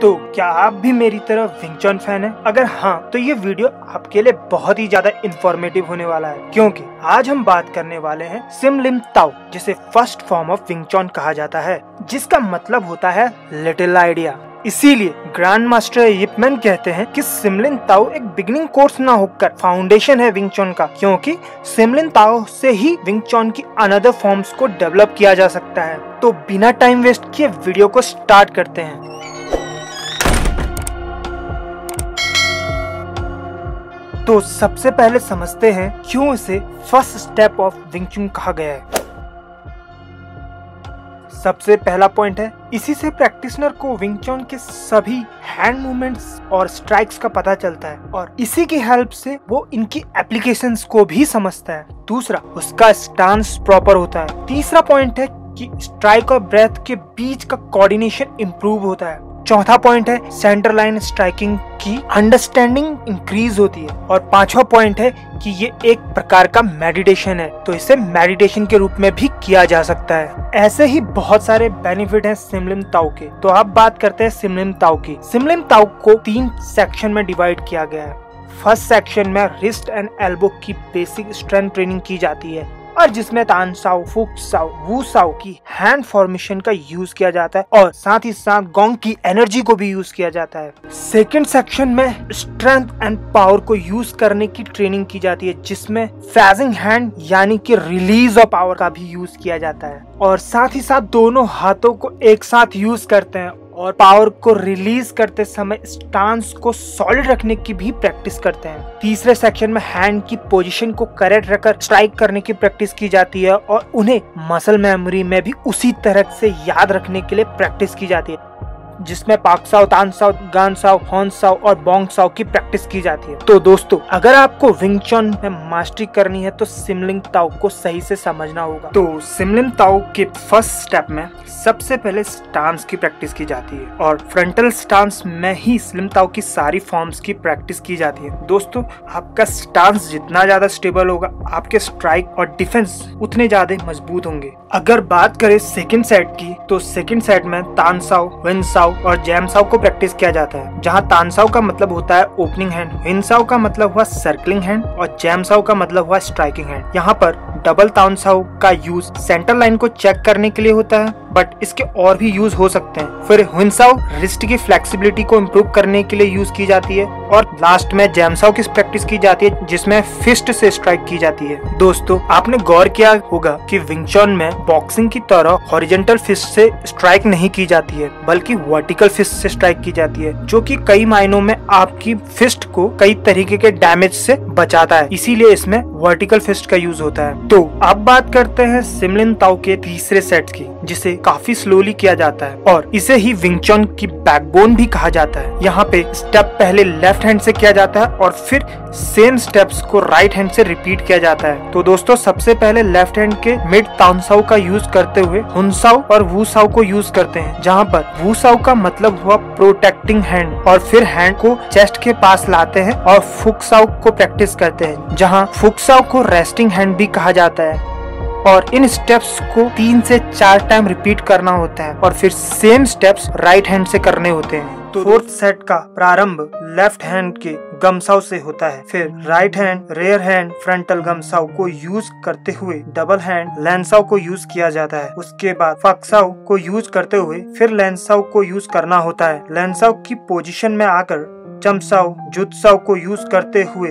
तो क्या आप भी मेरी तरह विंगचॉन फ़ैन है? अगर हाँ तो ये वीडियो आपके लिए बहुत ही ज़्यादा इन्फॉर्मेटिव होने वाला है। क्योंकि आज हम बात करने वाले हैं सिमलिम ताओ, जिसे फ़र्स्ट फॉर्म ऑफ़ विंगचॉन कहा जाता है, जिसका मतलब होता है लिटिल आइडिया इसीलिए ग्रैंड मास्टर यिपमैन कहते हैं कि सिमलिन ताओ एक बिगिनिंग कोर्स ना होकर फाउंडेशन है विंगचॉन का, क्योंकि सिमलिन ताओ से ही विंगचॉन की अनदर फॉर्म्स को डेवलप किया जा सकता है। तो बिना टाइम वेस्ट किए वीडियो को स्टार्ट करते हैं। तो सबसे पहले समझते हैं क्यों इसे फ़र्स्ट स्टेप ऑफ़ विंगचुन कहा गया है। सबसे पहला पॉइंट है, इसी से प्रैक्टिशनर को विंगचॉन के सभी हैंड मूवमेंट्स और स्ट्राइक्स का पता चलता है और इसी की हेल्प से वो इनकी एप्लीकेशंस को भी समझता है। दूसरा, उसका स्टांस प्रॉपर होता है। तीसरा पॉइंट है कि स्ट्राइक और ब्रेथ के बीच का कोऑर्डिनेशन इम्प्रूव होता है। चौथा पॉइंट है सेंटर लाइन स्ट्राइकिंग की अंडरस्टैंडिंग इंक्रीज होती है। और पांचवा पॉइंट है कि ये एक प्रकार का मेडिटेशन है तो इसे मेडिटेशन के रूप में भी किया जा सकता है। ऐसे ही बहुत सारे बेनिफिट हैं सिमलिम ताओ के। तो अब बात करते हैं सिमलिम ताओ की। सिमलिम ताओ को तीन सेक्शन में डिवाइड किया गया है। फ़र्स्ट सेक्शन में रिस्ट एंड एल्बो की बेसिक स्ट्रेंथ ट्रेनिंग की जाती है। और जिसमें तान साउ फुक साउ वू साउ की हैंड फॉर्मेशन का यूज़ किया जाता है और साथ ही साथ गोंग की एनर्जी को भी यूज़ किया जाता है। सेकेंड सेक्शन में स्ट्रेंथ एंड पावर को यूज़ करने की ट्रेनिंग की जाती है, जिसमें फैजिंग हैंड यानी कि रिलीज़ ऑफ़ पावर का भी यूज़ किया जाता है। और साथ ही साथ दोनों हाथों को एक साथ यूज़ करते हैं और पावर को रिलीज़ करते समय स्टांस को सॉलिड रखने की भी प्रैक्टिस करते हैं। तीसरे सेक्शन में हैंड की पोजीशन को करेक्ट रखकर स्ट्राइक करने की प्रैक्टिस की जाती है और उन्हें मसल मेमोरी में भी उसी तरह से याद रखने के लिए प्रैक्टिस की जाती है। जिसमें पाक साव, तान साव, गान साव हॉन साव और बोंग साव की प्रैक्टिस की जाती है। तो दोस्तों, अगर आपको विंगचॉन में मास्टरी करनी है तो सिमलिंग ताओ को सही से समझना होगा। तो सिमलिंग ताओ के फ़र्स्ट स्टेप में सबसे पहले स्टांस की प्रैक्टिस की जाती है और फ्रंटल स्टांस में ही स्लिम ताओ की सारी फॉर्म्स की प्रैक्टिस की जाती है। दोस्तों, आपका स्टांस जितना ज़्यादा स्टेबल होगा, आपके स्ट्राइक और डिफेंस उतने ज़्यादा मज़बूत होंगे। अगर बात करें सेकंड सेट की तो सेकंड सेट में तानसाव विनसाव और जैमसाव को प्रैक्टिस किया जाता है। जहाँ तानसाव का मतलब होता है ओपनिंग हैंड विनसाव का मतलब हुआ सर्कलिंग हैंड और जैमसाव का मतलब हुआ स्ट्राइकिंग हैंड यहाँ पर डबल तानसाव का यूज़ सेंटर लाइन को चेक करने के लिए होता है। बट इसके और भी यूज़ हो सकते हैं। फिर हिंसाव रिस्ट की फ्लेक्सिबिलिटी को इम्प्रूव करने के लिए यूज़ की जाती है। और लास्ट में जैमसाव की प्रैक्टिस की जाती है, जिसमें फिस्ट से स्ट्राइक की जाती है। दोस्तों, आपने गौर किया होगा कि विंगचॉन में बॉक्सिंग की तरह हॉरिजेंटल फिस्ट से स्ट्राइक नहीं की जाती है, बल्कि वर्टिकल फिस्ट से स्ट्राइक की जाती है, जो कि कई मायनों में आपकी फिस्ट को कई तरीके के डैमेज से बचाता है। इसीलिए इसमें वर्टिकल फिस्ट का यूज़ होता है। तो अब बात करते हैं सिमलिन ताओ के तीसरे सेट की। जिसे काफ़ी स्लोली किया जाता है और इसे ही विंगचॉन की बैकबोन भी कहा जाता है। यहाँ पे स्टेप पहले लेफ़्ट हैंड से किया जाता है और फिर सेम स्टेप्स को राइट हैंड से रिपीट किया जाता है। तो दोस्तों, सबसे पहले लेफ़्ट हैंड के मिड तानसाउ का यूज़ करते हुए हुनसाउ और वूसाउ को यूज़ करते हैं, जहाँ पर वूसाउ का मतलब हुआ प्रोटेक्टिंग हैंड और फिर हैंड को चेस्ट के पास लाते हैं और फुकसाउ को प्रैक्टिस करते हैं, जहाँ फुकसाउ को रेस्टिंग हैंड भी कहा जाता है। और इन स्टेप्स को तीन से चार टाइम रिपीट करना होता है और फिर सेम स्टेप्स राइट हैंड से करने होते हैं। तो फोर्थ सेट का प्रारंभ लेफ़्ट हैंड के गमसाव से होता है। फिर right hand rear hand frontal गमसाव को यूज़ करते हुए डबल हैंड लेंसाव को यूज़ किया जाता है। उसके बाद फक्साव को यूज़ करते हुए फिर लेंसाव को यूज़ करना होता है। लेंसाव की पोजीशन में आकर चमसाव जुत्साव को यूज़ करते हुए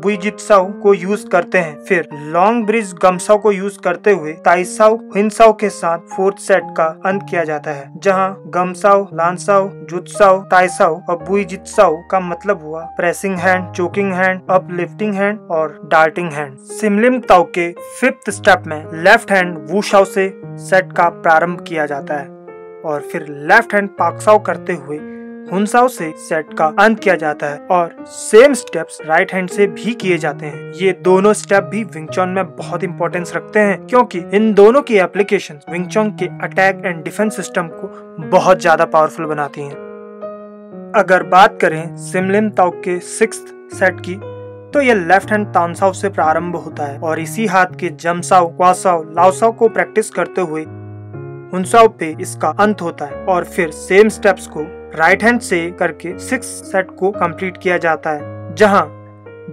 बुईजित्साव को यूज़ करते हैं। फिर लॉन्ग ब्रिज गमसाव को यूज़ करते हुए ताइसाव हिंसाव के साथ फोर्थ सेट का अंत किया जाता है, जहाँ गमसाव लानसाव जुत्साव ताइसाव और बुईजित्साव का मतलब हुआ pressing hand, choking hand, uplifting hand और डार्टिंग हैंड। सिमलिम ताव के फिफ्थ स्टेप में लेफ़्ट हैंड वूशाव से सेट का प्रारंभ किया जाता है और फिर लेफ़्ट हैंड पाकसाव करते हुए हुनसाओ से सेट का अंत किया जाता है और सेम स्टेप्स राइट हैंड से भी किए जाते हैं। ये दोनों स्टेप भी विंगचॉन में बहुत इंपॉर्टेंस रखते हैं, क्योंकि इन दोनों की एप्लीकेशन विंगचॉन के अटैक एंड डिफेंस सिस्टम को बहुत ज़्यादा पावरफुल बनाती है। अगर बात करें सिमलिम ताओ के सिक्स सेट की तो ये लेफ़्ट हैंड तानसाव से प्रारंभ होता है और इसी हाथ के जमसाव क्वासाव लाओसाव को प्रैक्टिस करते हुए हुनसाव पे इसका अंत होता है और फिर सेम स्टेप्स को राइट हैंड से करके सिक्स सेट को कंप्लीट किया जाता है, जहाँ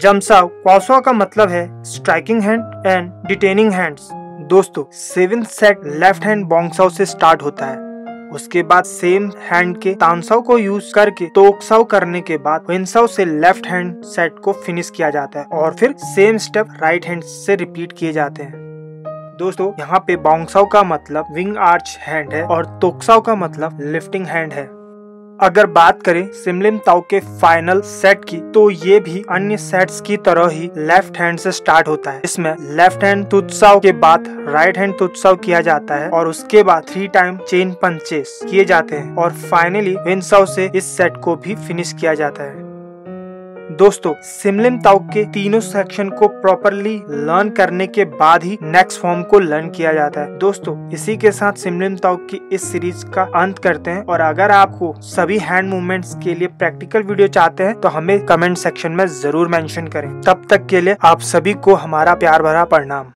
जमसाव क्वासवा का मतलब है striking hand and detaining hands. दोस्तों सेवन सेट लेफ़्ट हैंड बोंगसाव से स्टार्ट होता है। उसके बाद सेम हैंड के तानसाव को यूज़ करके तोकसाव करने के बाद विनसाव से लेफ़्ट हैंड सेट को फिनिश किया जाता है और फिर सेम स्टेप राइट हैंड से रिपीट किए जाते हैं। दोस्तों, यहाँ पे बाउंसाव का मतलब विंग आर्च हैंड है और तोकसाव का मतलब लिफ्टिंग हैंड है। अगर बात करें सिमलिन ताओ के फाइनल सेट की तो ये भी अन्य सेट्स की तरह ही लेफ़्ट हैंड से स्टार्ट होता है। इसमें लेफ़्ट हैंड तुत्साव के बाद राइट हैंड तुत्साव किया जाता है और उसके बाद थ्री टाइम चेन पंचेस किए जाते हैं और फाइनली विंसाव से इस सेट को भी फिनिश किया जाता है। दोस्तों सिमलिम ताउक के तीनों सेक्शन को प्रॉपरली लर्न करने के बाद ही नेक्स्ट फॉर्म को लर्न किया जाता है। दोस्तों, इसी के साथ सिमलिम ताउक की इस सीरीज़ का अंत करते हैं और अगर आपको सभी हैंड मूवमेंट्स के लिए प्रैक्टिकल वीडियो चाहते हैं तो हमें कमेंट सेक्शन में ज़रूर मेंशन करें। तब तक के लिए आप सभी को हमारा प्यार भरा प्रणाम।